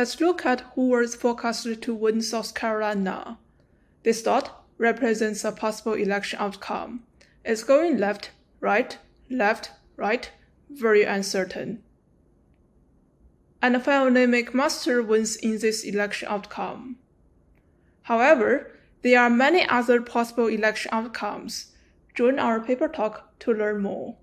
Let's look at who was forecasted to win South Carolina. This dot represents a possible election outcome. It's going left, right, left, right, very uncertain. And the McMaster wins in this election outcome. However, there are many other possible election outcomes. Join our paper talk to learn more.